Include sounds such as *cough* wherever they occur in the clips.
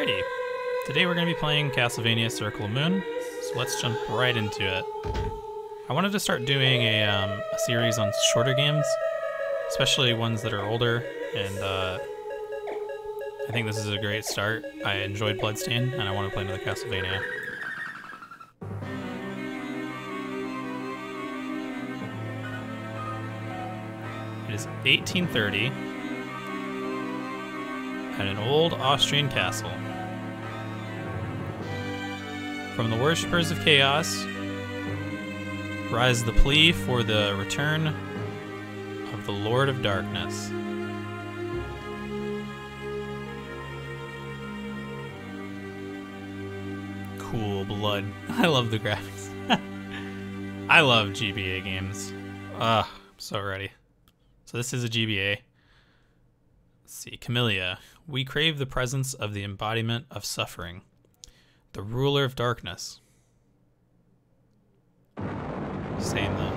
Alrighty. Today we're going to be playing Castlevania Circle of Moon, so let's jump right into it. I wanted to start doing a, um, a series on shorter games, especially ones that are older, and uh, I think this is a great start. I enjoyed Bloodstained, and I want to play another Castlevania. It is 1830 at an old Austrian castle. From the worshippers of chaos rise the plea for the return of the Lord of Darkness. Cool blood. *laughs* I love the graphics. *laughs* I love GBA games. Ugh, I'm so ready. So this is a GBA. Let's see, Camilla. We crave the presence of the embodiment of suffering, the ruler of darkness. Same though.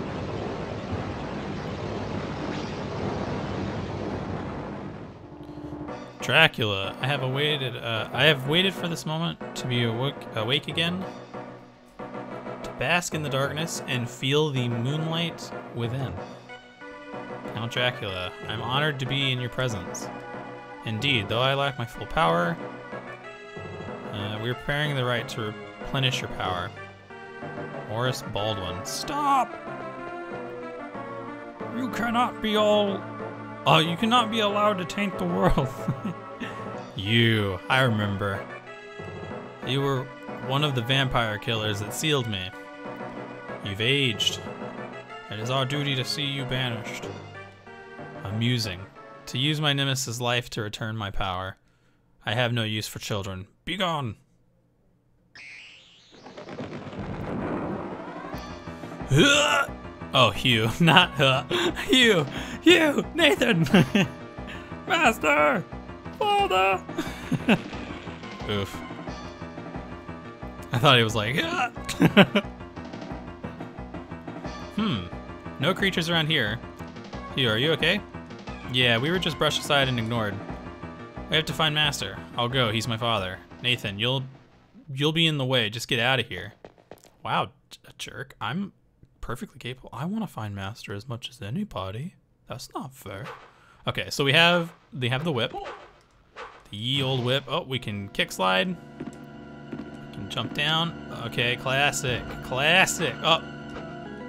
Dracula. I have awaited. Uh, I have waited for this moment to be awake, awake again, to bask in the darkness and feel the moonlight within. Count Dracula, I'm honored to be in your presence. Indeed, though I lack my full power, uh, we are preparing the rite to replenish your power. Morris Baldwin. Stop! You cannot be all. Oh, you cannot be allowed to taint the world. *laughs* you, I remember. You were one of the vampire killers that sealed me. You've aged. It is our duty to see you banished. Amusing. To use my nemesis' life to return my power. I have no use for children. Begone! Oh, Hugh, *laughs* not uh, Hugh, Hugh, Nathan, *laughs* Master, Father. *laughs* Oof. I thought he was like, hmm, no creatures around here. Hugh, are you okay? Yeah, we were just brushed aside and ignored. We have to find Master. I'll go. He's my father. Nathan, you'll you'll be in the way. Just get out of here. Wow, a jerk. I'm perfectly capable. I want to find Master as much as anybody. That's not fair. Okay, so we have they have the whip. The ye old whip. Oh, we can kick slide. We can jump down. Okay, classic. Classic. Oh.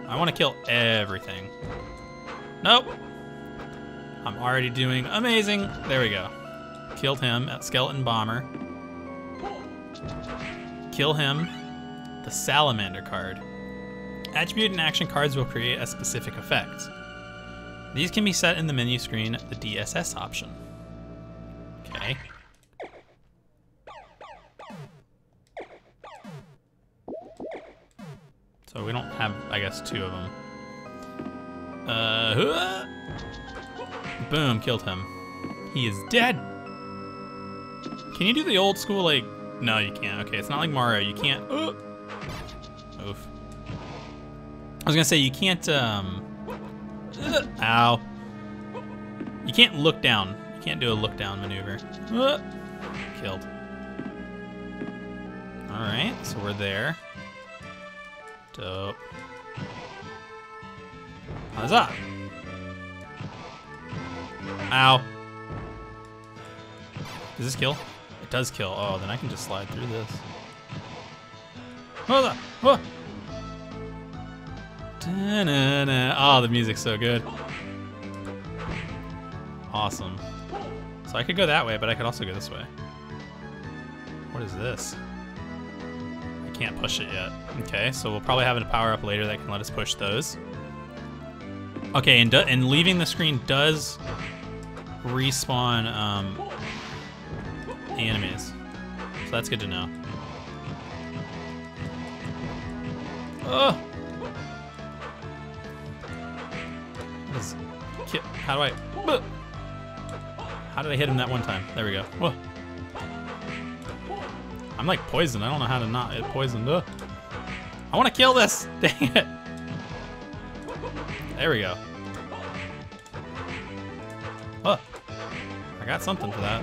I want to kill everything. Nope. I'm already doing amazing. There we go. Killed him at Skeleton Bomber. Kill him. The Salamander card. Attribute and action cards will create a specific effect. These can be set in the menu screen, the DSS option. Okay. So we don't have, I guess, two of them. Uh, boom, killed him. He is dead. Can you do the old school, like, no, you can't. Okay, it's not like Mario. You can't, uh, oof. I was gonna say, you can't, um, uh, ow. You can't look down. You can't do a look down maneuver. Uh, killed. All right, so we're there. Dope. That? Ow. Does this kill? Does kill. Oh, then I can just slide through this. Oh, oh. oh the music's so good. Awesome. So I could go that way, but I could also go this way. What is this? I can't push it yet. Okay, so we'll probably have a power up later that can let us push those. Okay, and, and leaving the screen does respawn um, the enemies. So that's good to know. Oh! How do I... Uh, how did I hit him that one time? There we go. Whoa. I'm like poisoned. I don't know how to not get poisoned. Ugh. I want to kill this! *laughs* Dang it! There we go. Oh. I got something for that.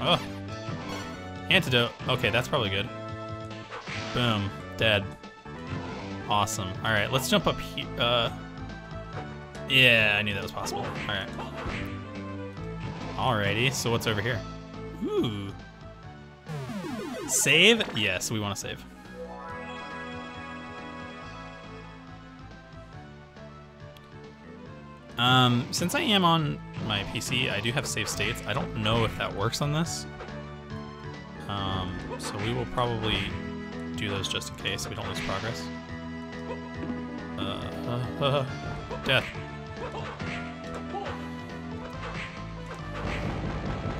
Oh. Antidote. Okay, that's probably good. Boom. Dead. Awesome. All right, let's jump up here. Uh, yeah, I knew that was possible. All right. Alrighty, so what's over here? Ooh. Save? Yes, we want to save. Um, since I am on my PC, I do have save states. I don't know if that works on this. Um, so we will probably do those just in case we don't lose progress. Uh, uh, *laughs* uh, death.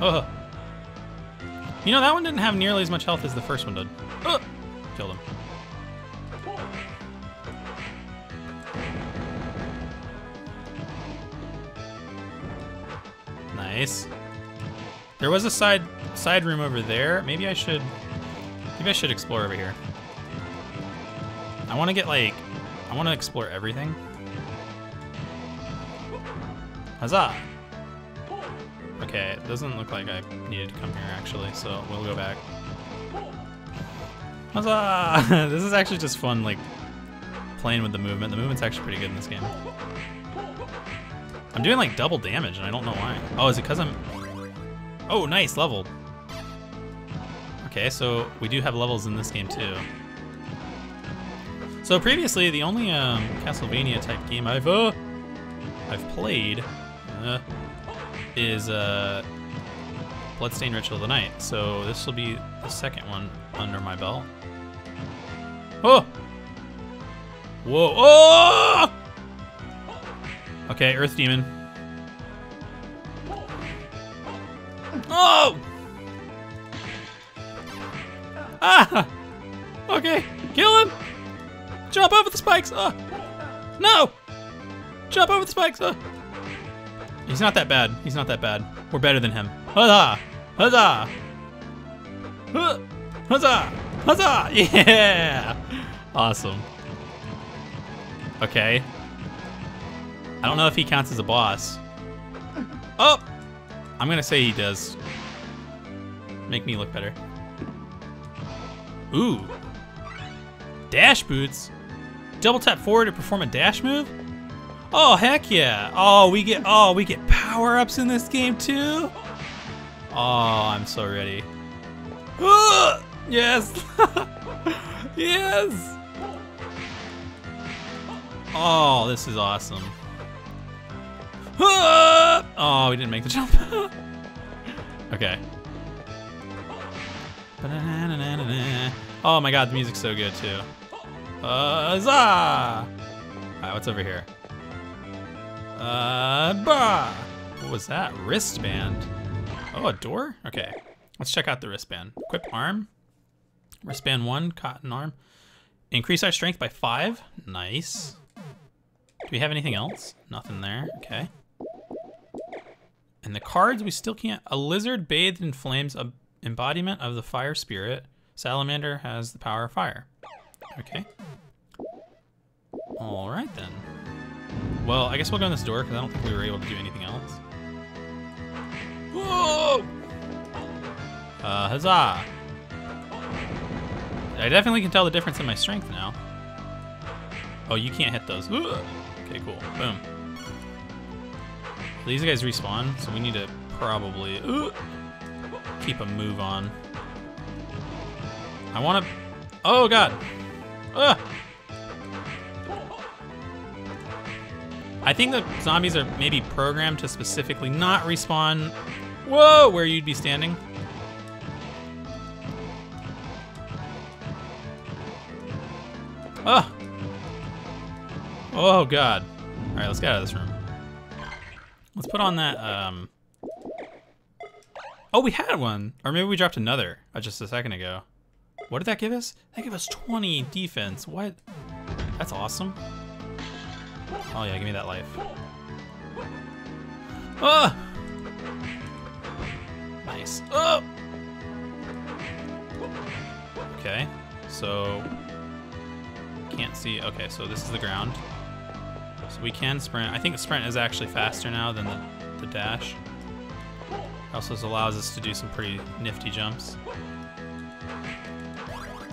Uh. You know, that one didn't have nearly as much health as the first one did. Uh, killed him. Nice. There was a side side room over there. Maybe I should maybe I should explore over here. I want to get like I want to explore everything. Huzzah! Okay, it doesn't look like I needed to come here actually, so we'll go back. Huzzah! *laughs* this is actually just fun, like, playing with the movement. The movement's actually pretty good in this game. I'm doing like double damage and I don't know why. Oh, is it because I'm... Oh, nice, level. Okay, so we do have levels in this game too. So previously, the only um, Castlevania type game I've uh, I've played uh, is uh, Bloodstained Ritual of the Night. So this will be the second one under my belt. Oh! Whoa! Oh! Okay, Earth Demon. Oh! Ah! Okay, kill him! Jump over the spikes! Oh! No! Jump over the spikes! Oh! He's not that bad. He's not that bad. We're better than him. Huzzah! Huzzah! Huzzah! Huzzah! *laughs* Yeah! Awesome. Okay. I don't know if he counts as a boss. Oh! I'm gonna say he does. Make me look better. Ooh. Dash boots? Double tap forward to perform a dash move? Oh, heck yeah. Oh, we get oh, we get power-ups in this game too? Oh, I'm so ready. Uh, yes. *laughs* yes. Oh, this is awesome. *laughs* Oh, we didn't make the jump. *laughs* okay. *laughs* Oh my god, the music's so good too. Uh, Alright, what's over here? Uh, bah! What was that? Wristband. Oh, a door? Okay. Let's check out the wristband. Equip arm. Wristband one, cotton arm. Increase our strength by five. Nice. Do we have anything else? Nothing there. Okay. And the cards, we still can't. A lizard bathed in flames, a embodiment of the fire spirit. Salamander has the power of fire. Okay. All right then. Well, I guess we'll go in this door because I don't think we were able to do anything else. Whoa! Uh, huzzah! I definitely can tell the difference in my strength now. Oh, you can't hit those. Okay, cool. Boom. These guys respawn, so we need to probably uh, keep a move on. I want to... Oh, God. Uh. I think the zombies are maybe programmed to specifically not respawn... Whoa! Where you'd be standing. Oh! Oh, God. All right, let's get out of this room. Let's put on that, um... Oh, we had one! Or maybe we dropped another uh, just a second ago. What did that give us? That gave us 20 defense. What? That's awesome. Oh yeah, give me that life. Oh! Nice. Oh! Okay, so... Can't see. Okay, so this is the ground. So we can sprint. I think sprint is actually faster now than the, the dash. Also allows us to do some pretty nifty jumps.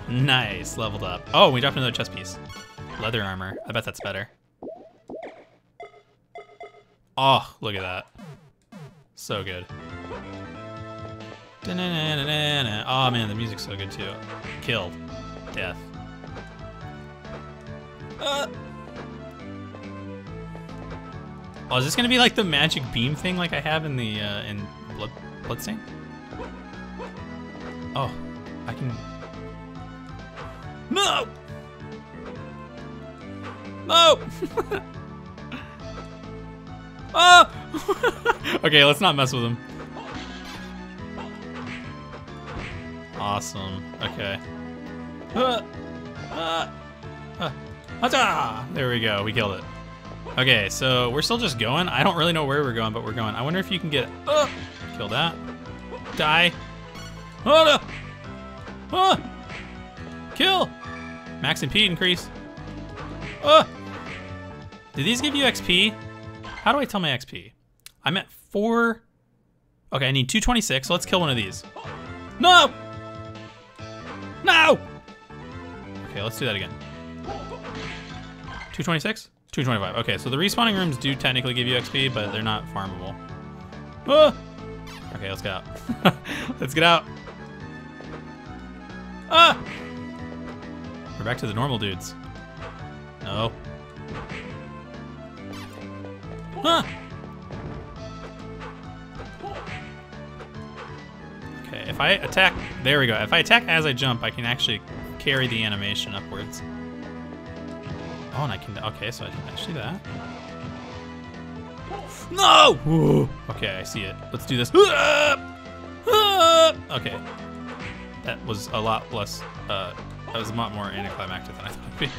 Nice, leveled up. Oh, we dropped another chest piece. Leather armor. I bet that's better. Oh, look at that. So good. Oh man, the music's so good too. Killed. Death. Uh. Oh, is this gonna be like the magic beam thing like I have in the uh, in Blood Bloodstain? Oh, I can. No. No. *laughs* oh. *laughs* okay, let's not mess with him. Awesome. Okay. Uh, uh, uh, there we go. We killed it. Okay, so we're still just going. I don't really know where we're going, but we're going. I wonder if you can get... Uh, kill that. Die. Oh, no. Oh. Kill. Max MP increase. Oh. Did these give you XP? How do I tell my XP? I'm at four... Okay, I need 226, so let's kill one of these. No! No! Okay, let's do that again. 226? 225. Okay, so the respawning rooms do technically give you XP, but they're not farmable. Ah! Okay, let's get out. *laughs* let's get out. Ah! We're back to the normal dudes. No. Huh! Okay, if I attack, there we go. If I attack as I jump, I can actually carry the animation upwards. Oh, and I can, okay, so I can actually that. No! Ooh. Okay, I see it. Let's do this. Okay. That was a lot less, uh, that was a lot more anticlimactic than I thought it'd be.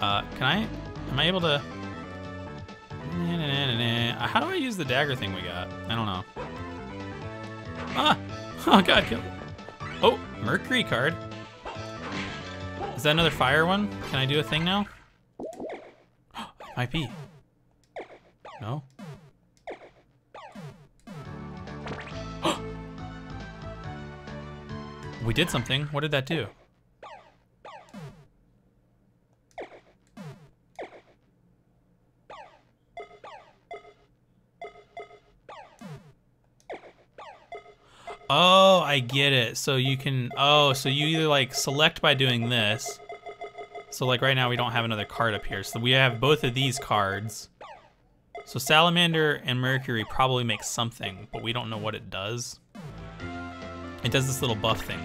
Uh, can I, am I able to, how do I use the dagger thing we got? I don't know. Ah! *laughs* Oh god, kill Oh, Mercury card. Is that another fire one? Can I do a thing now? *gasps* Might be. No? *gasps* we did something. What did that do? Oh, I get it. So you can, oh, so you either like select by doing this. So like right now we don't have another card up here. So we have both of these cards. So Salamander and Mercury probably make something, but we don't know what it does. It does this little buff thing.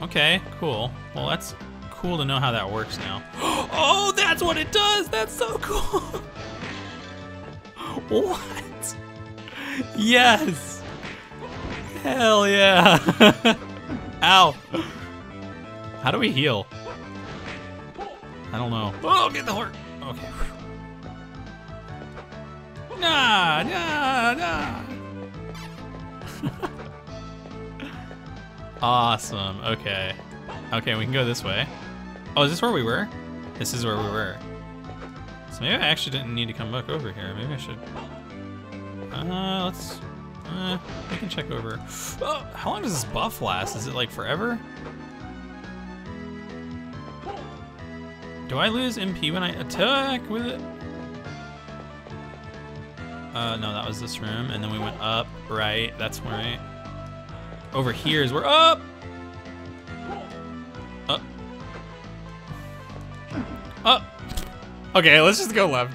Okay, cool. Well, that's cool to know how that works now. *gasps* Oh, that's what it does! That's so cool! *laughs* what? Yes! Hell yeah. *laughs* Ow. How do we heal? I don't know. Oh, get the heart. Okay. Nah, nah, nah. *laughs* awesome. Okay. Okay, we can go this way. Oh, is this where we were? This is where we were. So maybe I actually didn't need to come back over here. Maybe I should... Uh, let's uh, I can check over. Oh, how long does this buff last? Is it like forever? Do I lose MP when I attack with it? Uh, no, that was this room, and then we went up, right, that's right. Over here is where, up! Up. Up. Okay, let's just go left.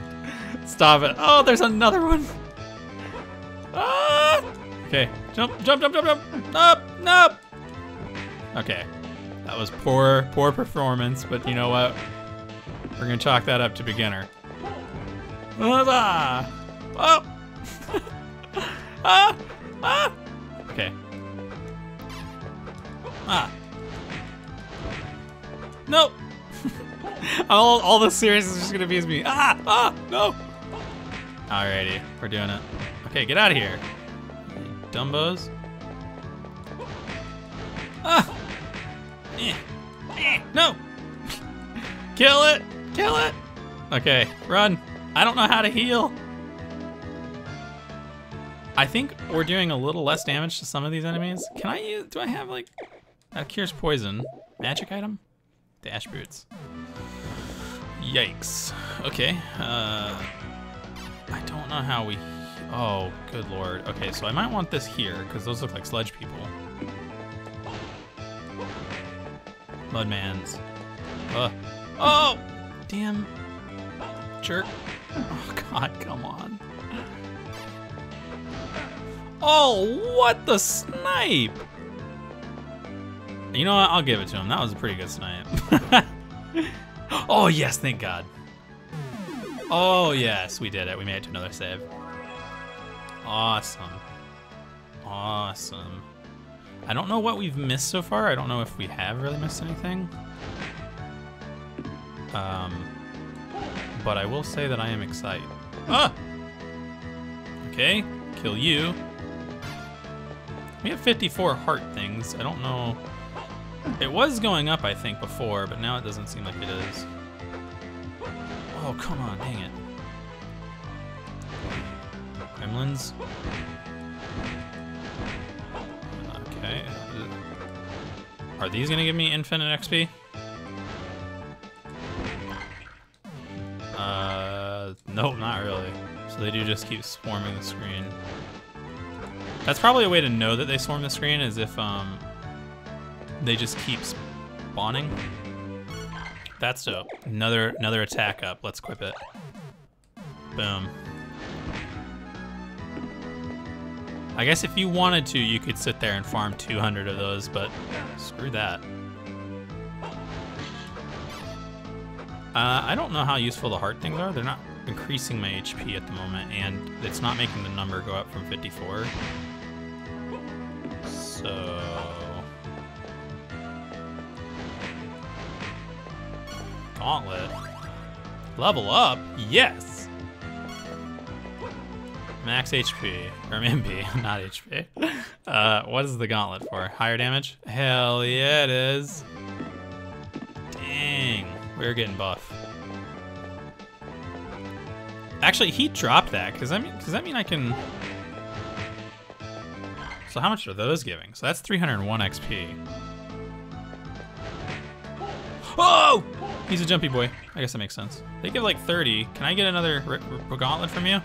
Stop it. Oh, there's another one. Okay, jump, jump, jump, jump, jump. Up, up. Okay, that was poor, poor performance, but you know what? We're gonna chalk that up to beginner. Oh! *laughs* ah! Ah! Okay. Ah. No! *laughs* all, all the series is just gonna be as me. Ah! Ah! No! Alrighty, we're doing it. Okay, get out of here. Dumbos. Ah! Eh. Eh. No! Kill it! Kill it! Okay, run. I don't know how to heal. I think we're doing a little less damage to some of these enemies. Can I use, do I have like, that cures poison. Magic item? The ash boots. Yikes. Okay, uh, I don't know how we, oh, good lord. Okay, so I might want this here, because those look like sludge people. Mudmans. Uh, oh! Damn. Jerk. Oh god, come on. Oh, what the snipe? You know what? I'll give it to him. That was a pretty good snipe. *laughs* oh, yes, thank God. Oh, yes, we did it. We made it to another save. Awesome. Awesome. I don't know what we've missed so far. I don't know if we have really missed anything. Um, but I will say that I am excited. Ah! Okay, kill you. We have 54 heart things. I don't know. It was going up, I think, before, but now it doesn't seem like it is. Oh, come on, dang it. Gremlins. Okay. Are these gonna give me infinite XP? Uh, nope, not really. So they do just keep swarming the screen. That's probably a way to know that they swarm the screen is if um, they just keep spawning. That's dope. Another another attack up. Let's equip it. Boom. I guess if you wanted to, you could sit there and farm 200 of those, but screw that. Uh, I don't know how useful the heart things are. They're not increasing my HP at the moment, and it's not making the number go up from 54. So... Gauntlet. Level up? Yes! Max HP. Or MP, *laughs* not HP. Uh, what is the gauntlet for? Higher damage? Hell yeah, it is. Dang. We're getting buff. Actually, he dropped that. Does that mean, does that mean I can... So how much are those giving? So that's 301 XP. Oh! He's a jumpy boy. I guess that makes sense. They give like 30. Can I get another gauntlet from you?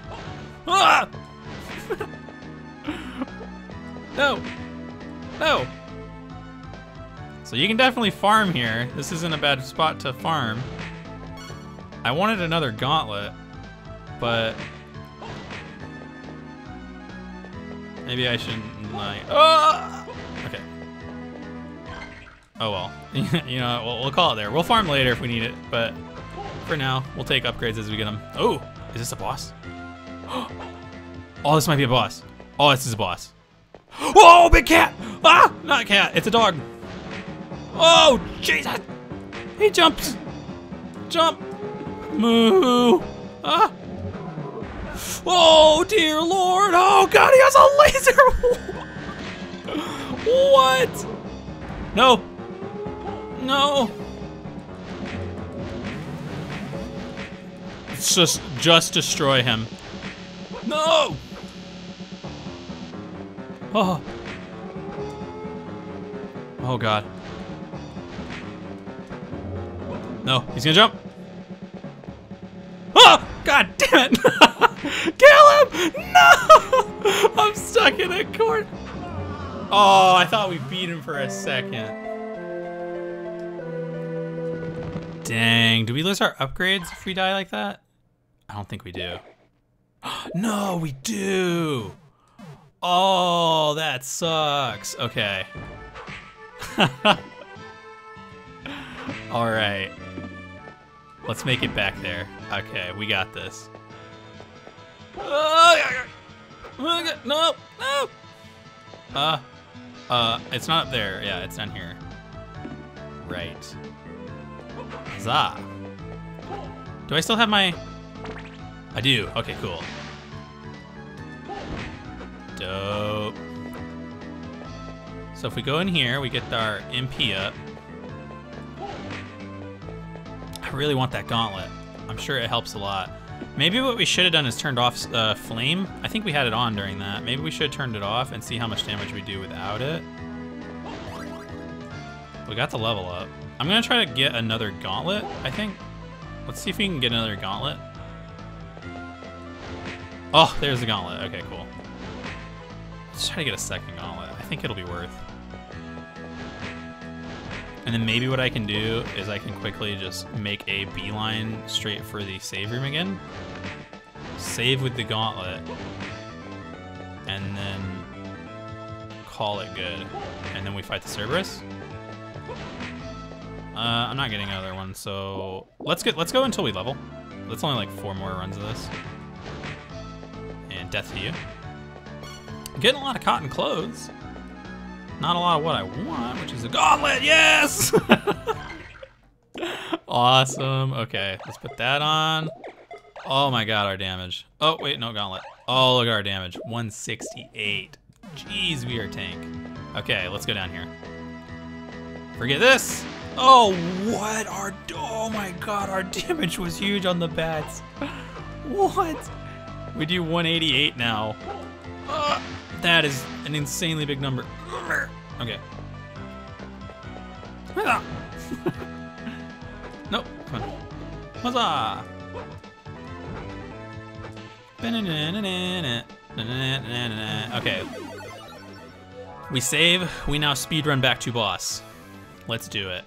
No! No! So you can definitely farm here. This isn't a bad spot to farm. I wanted another gauntlet, but Maybe I shouldn't like. Oh! Okay. Oh well. *laughs* you know, we'll, we'll call it there. We'll farm later if we need it, but for now, we'll take upgrades as we get them. Oh, is this a boss? *gasps* Oh, this might be a boss. Oh, this is a boss. Oh, big cat! Ah, not a cat. It's a dog. Oh, Jesus! He jumps. Jump. Moo. Ah. Oh, dear Lord. Oh, God, he has a laser. *laughs* what? No. No. Just, just destroy him. No. Oh. Oh, God. No, he's gonna jump. Oh, God damn it. *laughs* Kill him! No! I'm stuck in a corner. Oh, I thought we beat him for a second. Dang, do we lose our upgrades if we die like that? I don't think we do. *gasps* no, we do! Oh, that sucks. Okay. *laughs* All right. Let's make it back there. Okay, we got this. Oh, no, no. Uh, uh, it's not there. Yeah, it's down here. Right. Za. Do I still have my... I do. Okay, cool. Dope. So if we go in here, we get our MP up. I really want that gauntlet. I'm sure it helps a lot. Maybe what we should have done is turned off uh, Flame. I think we had it on during that. Maybe we should have turned it off and see how much damage we do without it. We got the level up. I'm gonna try to get another gauntlet, I think. Let's see if we can get another gauntlet. Oh, there's the gauntlet. Okay, cool. Let's try to get a second gauntlet. I think it'll be worth. And then maybe what I can do is I can quickly just make a beeline straight for the save room again. Save with the gauntlet. And then call it good. And then we fight the Cerberus. Uh, I'm not getting another one, so let's get let's go until we level. That's only like four more runs of this. And death to you. Getting a lot of cotton clothes. Not a lot of what I want, which is a gauntlet, yes! *laughs* awesome, okay, let's put that on. Oh my god, our damage. Oh, wait, no gauntlet. Oh, look at our damage, 168. Jeez, we are tank. Okay, let's go down here. Forget this. Oh, what? Our, oh my god, our *laughs* damage was huge on the bats. *laughs* What? We do 188 now. Uh, that is an insanely big number. Okay. *laughs* nope. Come on. Huzzah! Okay. We save. We now speed run back to boss. Let's do it.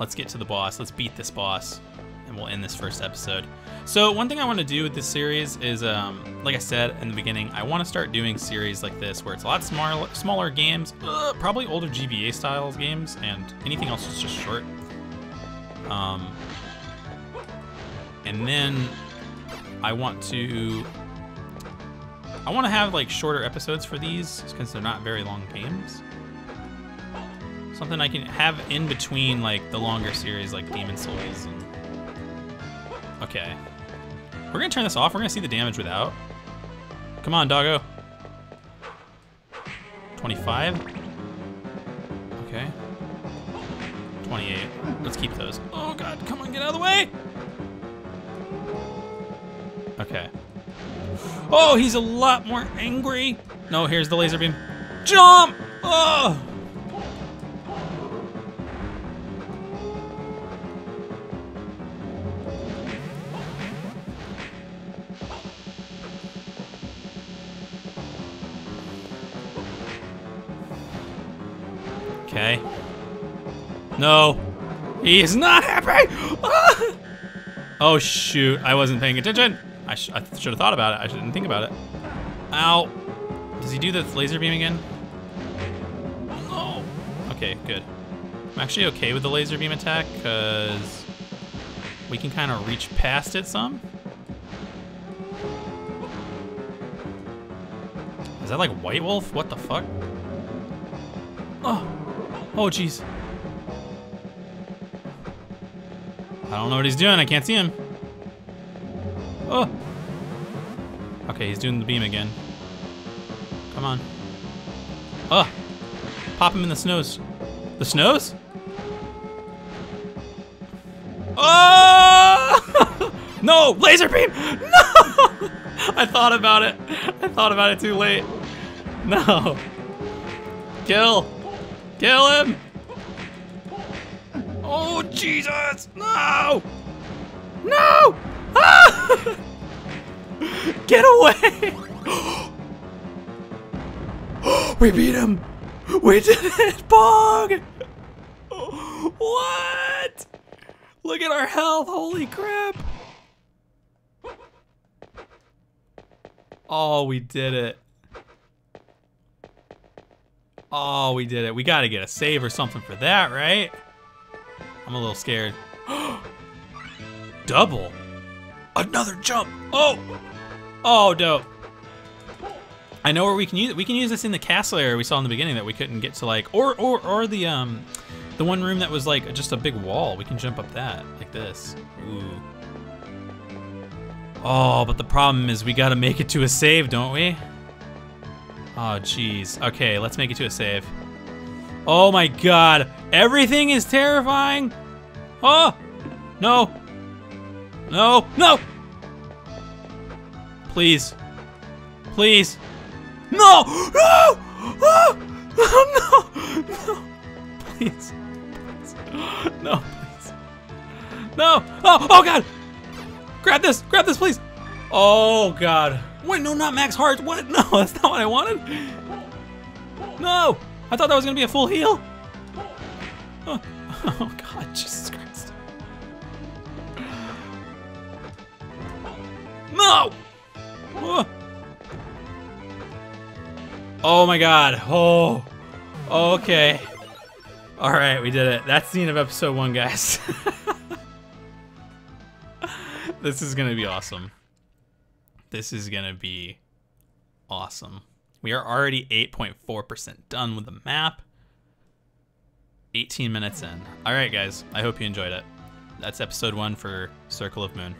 Let's get to the boss. Let's beat this boss. And we'll end this first episode. So one thing I want to do with this series is, um, like I said in the beginning, I want to start doing series like this where it's a lot smaller, smaller games, uh, probably older GBA styles games, and anything else is just short. Um, and then I want to, I want to have like shorter episodes for these because they're not very long games. Something I can have in between like the longer series like Demon Souls and Okay. We're gonna turn this off. We're gonna see the damage without. Come on, doggo. 25. Okay. 28. Let's keep those. Oh god, come on, get out of the way! Okay. Oh, he's a lot more angry. No, here's the laser beam. Jump! Oh! Okay. No. He is not happy! *laughs* Oh, shoot. I wasn't paying attention. I, sh I should have thought about it. I didn't think about it. Ow. Does he do the laser beam again? No. Okay, good. I'm actually okay with the laser beam attack because we can kind of reach past it some. Is that like White Wolf? What the fuck? Oh. Oh, jeez. I don't know what he's doing. I can't see him. Oh. Okay, he's doing the beam again. Come on. Oh. Pop him in the snows. The snows? Oh! *laughs* no! Laser beam! *laughs* No! *laughs* I thought about it. I thought about it too late. No. Kill. Kill him! Oh, Jesus! No! No! Ah! *laughs* Get away! *gasps* we beat him! We *laughs* did it, Bog! What? Look at our health, holy crap! Oh, we did it. Oh, we did it. We gotta get a save or something for that, right? I'm a little scared. *gasps* Double. Another jump. Oh. Oh, dope. I know where we can use it. We can use this in the castle area we saw in the beginning that we couldn't get to like, or or or the um, the one room that was like just a big wall. We can jump up that like this. Ooh. Oh, but the problem is we gotta make it to a save, don't we? Oh, jeez. Okay, let's make it to a save. Oh my god. Everything is terrifying. Oh! No. No. No! Please. Please. No! No! *gasps* Oh, no! No! Please. please. No, please. No! Oh, oh god! Grab this! Grab this, please! Oh god. Wait, no, not max hearts. What? *laughs* No, that's not what I wanted. No! I thought that was gonna be a full heal. Oh, *laughs* oh god, Jesus Christ. No! Oh. Oh my god. Oh. Okay. All right, we did it. That's the end of episode one, guys. *laughs* this is to be awesome. This is going to be awesome. We are already 8.4% done with the map. 18 minutes in. All right, guys. I hope you enjoyed it. That's episode one for Circle of Moon.